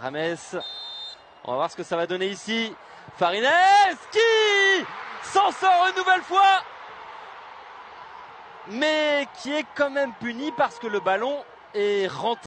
Rames. On va voir ce que ça va donner ici. Farines qui s'en sort une nouvelle fois. Mais qui est quand même puni parce que le ballon est rentré.